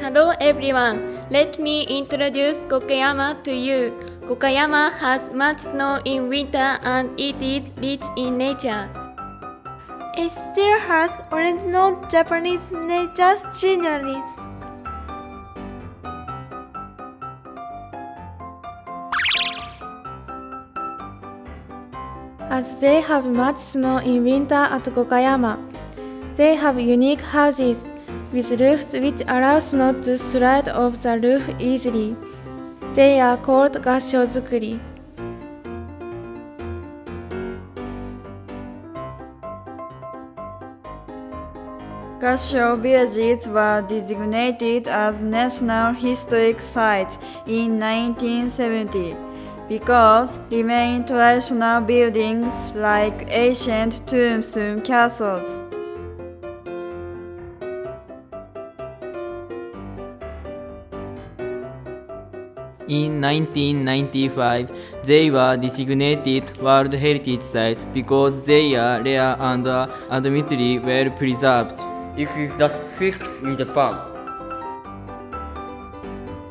Hello everyone. Let me introduce Gokayama to you. Gokayama has much snow in winter and it is rich in nature. It still has original Japanese nature sceneries. As they have much snow in winter at Gokayama, they have unique houses with roofs which allow snow to slide off the roof easily. They are called gasshozukuri. Gassho villages were designated as National Historic Sites in 1970 because remain traditional buildings like ancient tombs and castles. In 1995, they were designated World Heritage Site because they are rare and are admittedly well preserved. This is the sixth in Japan.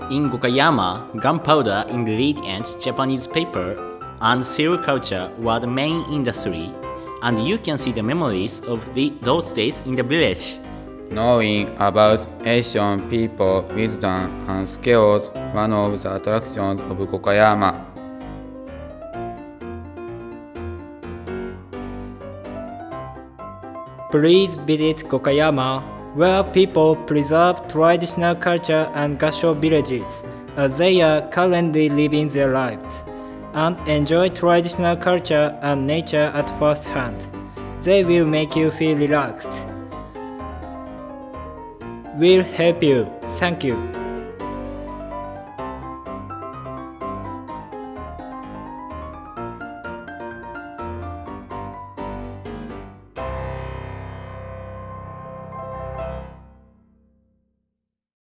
In Gokayama, gunpowder ingredients, Japanese paper, and silviculture were the main industry, and you can see the memories of the, those days in the village. Knowing about Asian people, wisdom, and skills, one of the attractions of Gokayama. Please visit Gokayama, where people preserve traditional culture and gassho villages as they are currently living their lives, and enjoy traditional culture and nature at first hand. They will make you feel relaxed. Will help you. Thank you.